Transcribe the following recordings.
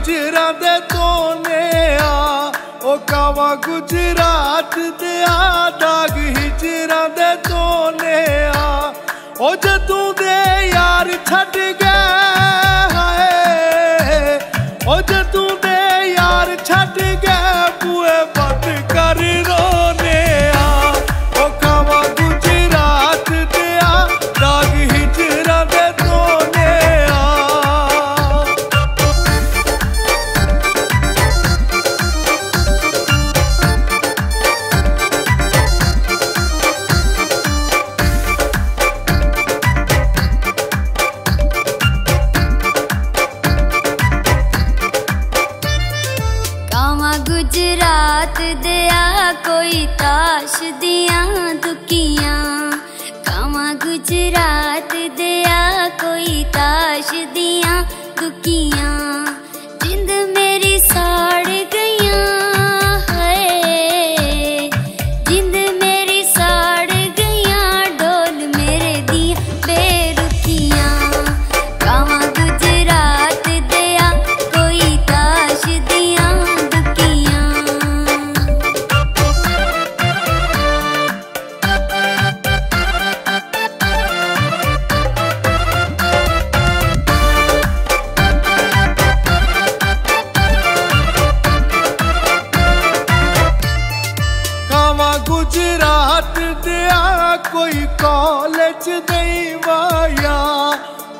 ਹਿਜਰਾ ਦੇ ਤੋਨਿਆ ਉਹ ਕਾਵਾ ਗੁਜਰਾਤ ਦੇ ਆ ਦਾਗ ਹਿਜਰਾ ਦੇ ਤੋਨਿਆ ਉਹ ਜਦੋਂ ਦੇ ਯਾਰ ਛੱਡ ਗਏ। ਕੋਈ ਤਾਸ਼ ਦੀਆਂ ਦੁਕੀਆਂ ਕਾਵਾਂ ਗੁਜਰਾਤ ਦੇ ਆ ਕੋਈ ਤਾਸ਼ ਦੀਆਂ ਦੁਕੀਆਂ ਵਿੱਚ ਦਈਵਾਇਆ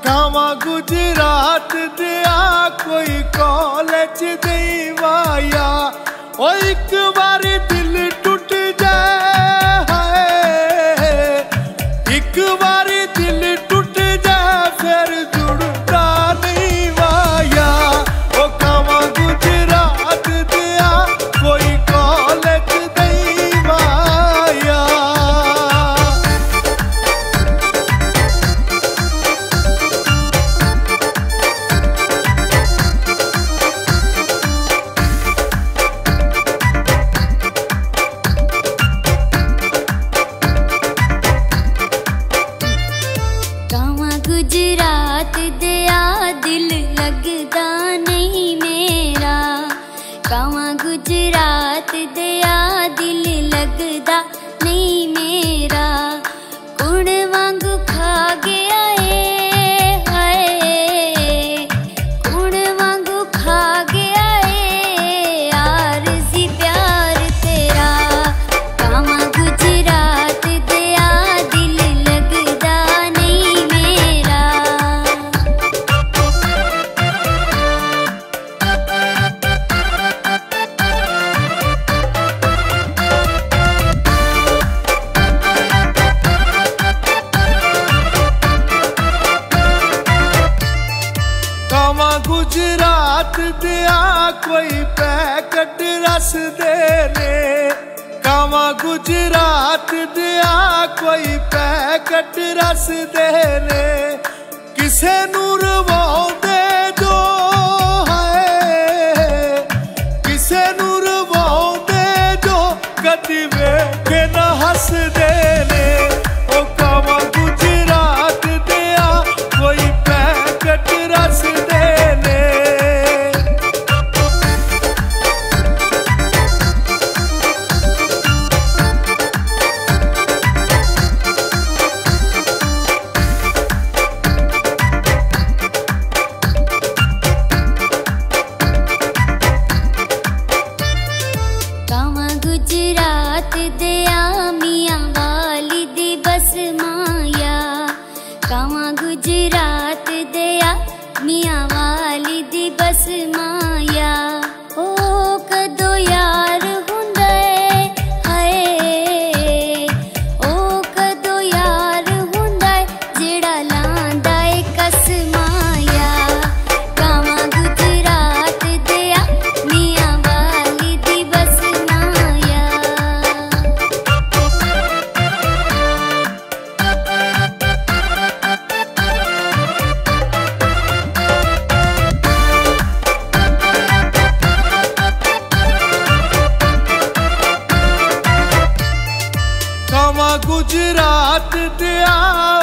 ਕਾਵਾ ਗੁਜਰਾਤ ਦਿਆ ਕੋਈ ਕਾਲਜ ਦਈਵਾਇਆ ਓ ਇੱਕ ਵਾਰ ਹੱਥ ਦਿਆ ਕੋਈ ਪੈਕਟ ਰਸਦੇ ਨੇ। ਕਾਵਾ ਗੁਜਰਾਤ ਦਿਆ ਕੋਈ ਪੈਕਟ ਰਸਦੇ ਨੇ। ਕਿਸੇ ਨੂੰ ਰਵਾਉਂਦੇ ਜੋ ਹੈ। ਕਿਸੇ ਨੂੰ ਰਵਾਉਂਦੇ ਜੋ ਕਦੀ ਵੇਖ ਨਾ ਹੱਸਦੇ। ਗੁਜਰਾਤ ਦੇ ਆਓ